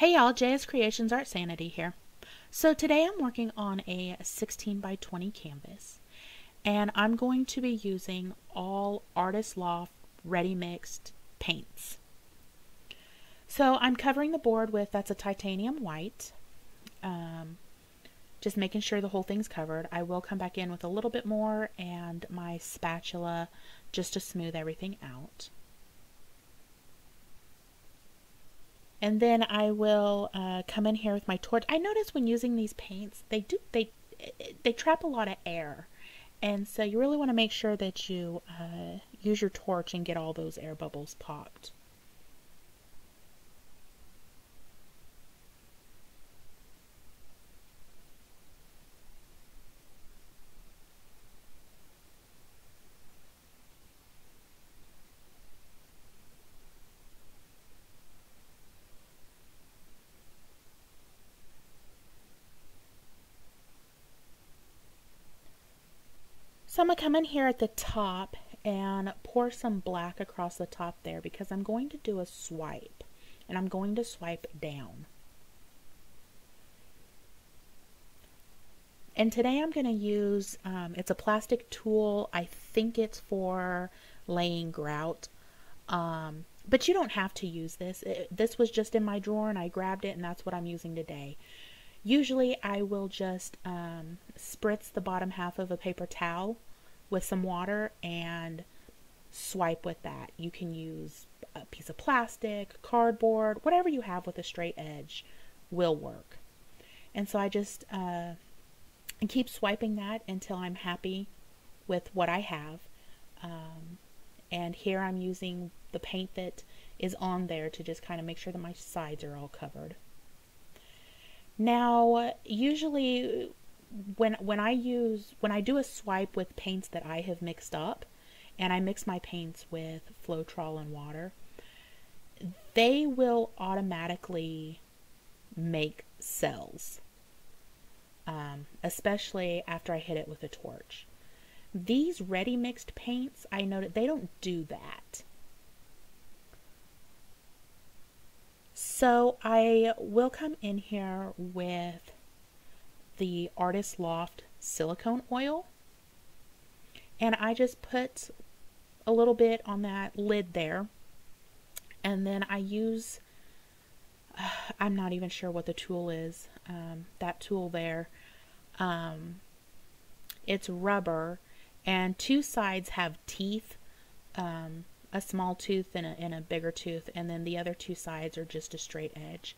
Hey y'all, JS Creations Art Sanity here. So today I'm working on a 16 by 20 canvas and I'm going to be using all Artist Loft ready mixed paints. So I'm covering the board with, that's a titanium white, um, just making sure the whole thing's covered. I will come back in with a little bit more and my spatula just to smooth everything out. And then I will uh, come in here with my torch. I notice when using these paints, they do they they trap a lot of air. And so you really want to make sure that you uh, use your torch and get all those air bubbles popped. So I'm going to come in here at the top and pour some black across the top there because I'm going to do a swipe and I'm going to swipe down. And today I'm going to use, um, it's a plastic tool. I think it's for laying grout. Um, but you don't have to use this. It, this was just in my drawer and I grabbed it and that's what I'm using today. Usually I will just um, spritz the bottom half of a paper towel with some water and swipe with that. You can use a piece of plastic, cardboard, whatever you have with a straight edge will work. And so I just uh, keep swiping that until I'm happy with what I have. Um, and here I'm using the paint that is on there to just kind of make sure that my sides are all covered. Now, usually when when I use when I do a swipe with paints that I have mixed up, and I mix my paints with Floetrol and water, they will automatically make cells, um, especially after I hit it with a torch. These ready mixed paints, I that they don't do that. So I will come in here with the Artist Loft silicone oil. And I just put a little bit on that lid there. And then I use, uh, I'm not even sure what the tool is, um, that tool there. Um, it's rubber and two sides have teeth. Um, a small tooth and a, and a bigger tooth, and then the other two sides are just a straight edge.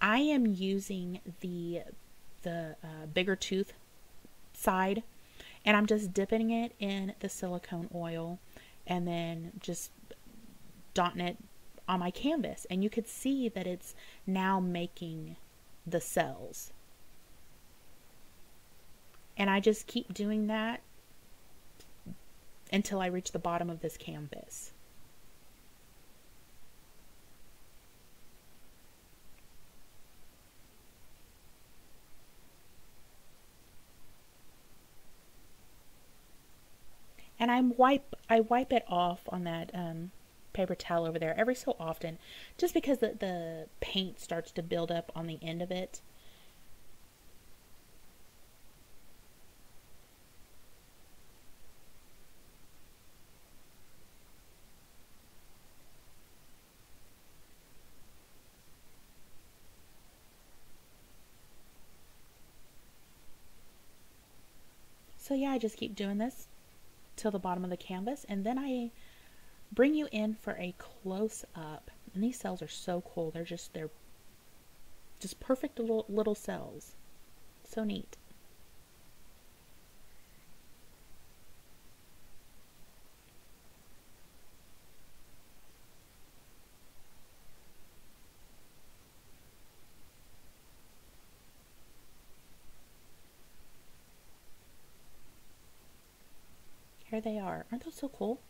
I am using the the uh, bigger tooth side, and I'm just dipping it in the silicone oil, and then just dotting it on my canvas, and you could see that it's now making the cells. And I just keep doing that until I reach the bottom of this canvas. And I wipe I wipe it off on that um, paper towel over there every so often just because the, the paint starts to build up on the end of it. So yeah, I just keep doing this till the bottom of the canvas and then I bring you in for a close up. And these cells are so cool. They're just they're just perfect little little cells. So neat. Here they are. Aren't those so cool?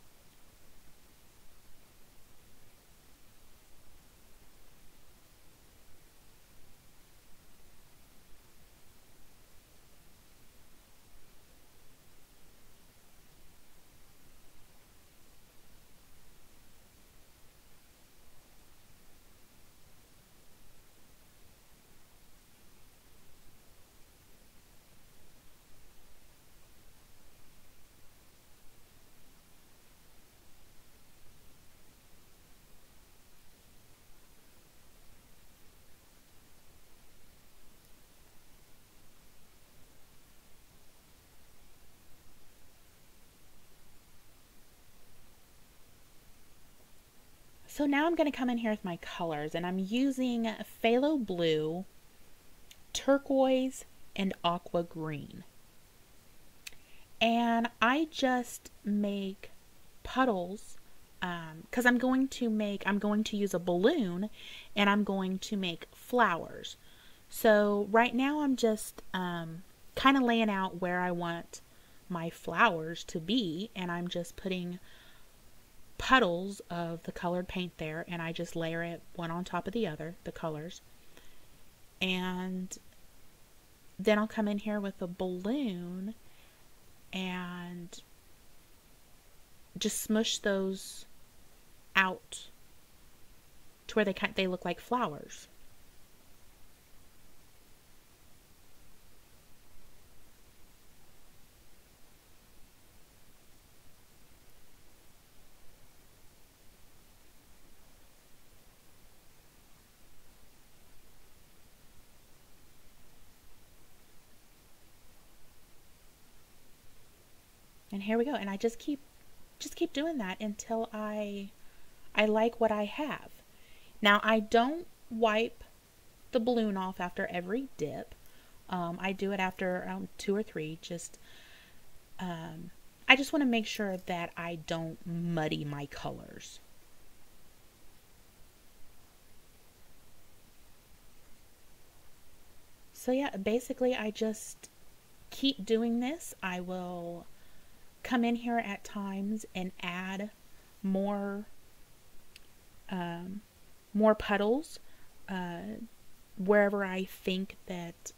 So now I'm going to come in here with my colors and I'm using phthalo blue, turquoise, and aqua green. And I just make puddles because um, I'm going to make, I'm going to use a balloon and I'm going to make flowers. So right now I'm just um, kind of laying out where I want my flowers to be and I'm just putting puddles of the colored paint there and I just layer it one on top of the other, the colors. And then I'll come in here with a balloon and just smush those out to where they they look like flowers. And here we go. And I just keep just keep doing that until I I like what I have. Now I don't wipe the balloon off after every dip. Um, I do it after around two or three. Just um, I just want to make sure that I don't muddy my colors. So yeah, basically I just keep doing this. I will come in here at times and add more um, more puddles uh, wherever I think that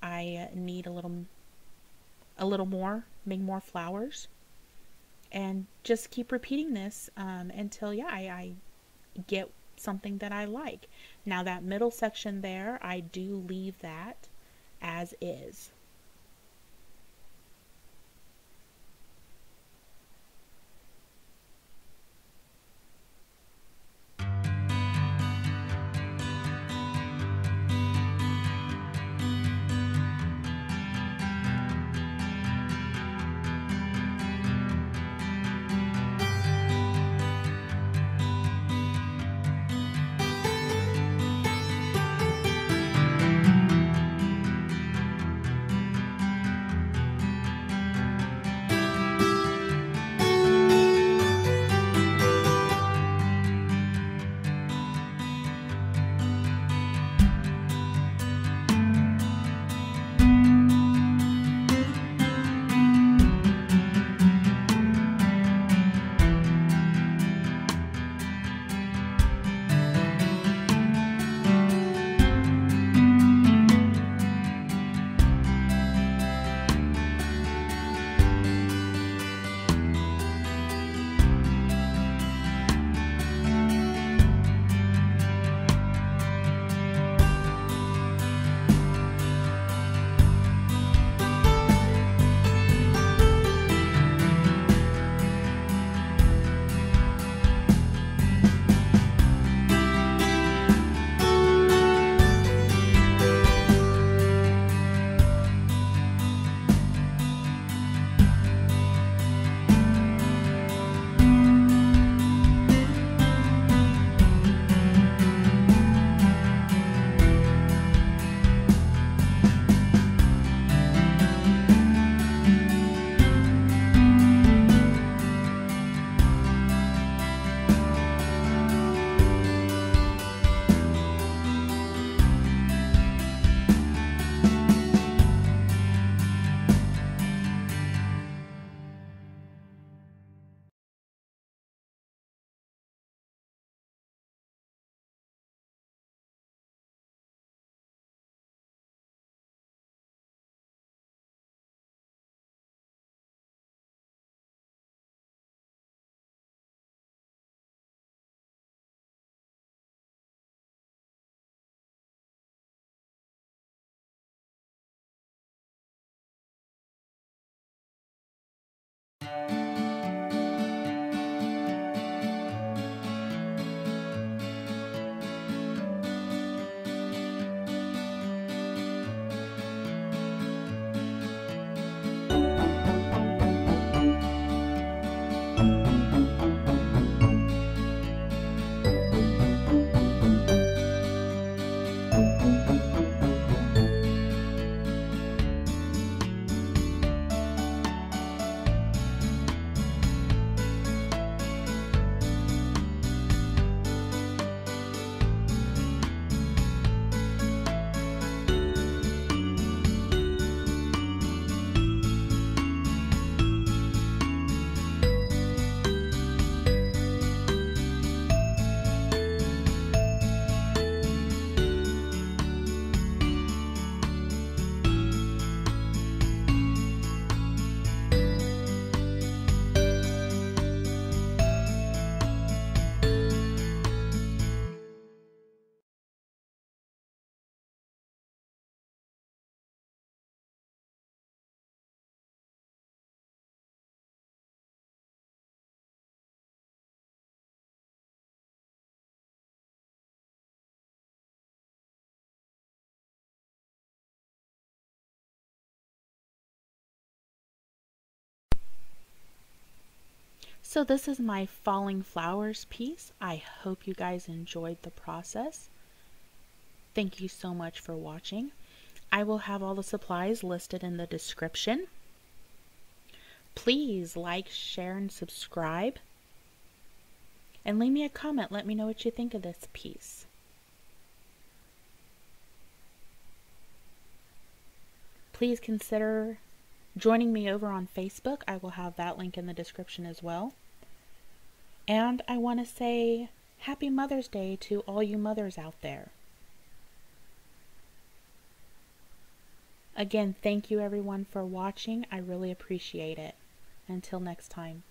I need a little a little more, make more flowers, and just keep repeating this um, until yeah I, I get something that I like. Now that middle section there, I do leave that as is. So this is my falling flowers piece. I hope you guys enjoyed the process. Thank you so much for watching. I will have all the supplies listed in the description. Please like, share, and subscribe. And leave me a comment. Let me know what you think of this piece. Please consider joining me over on Facebook. I will have that link in the description as well. And I want to say Happy Mother's Day to all you mothers out there. Again, thank you everyone for watching. I really appreciate it. Until next time.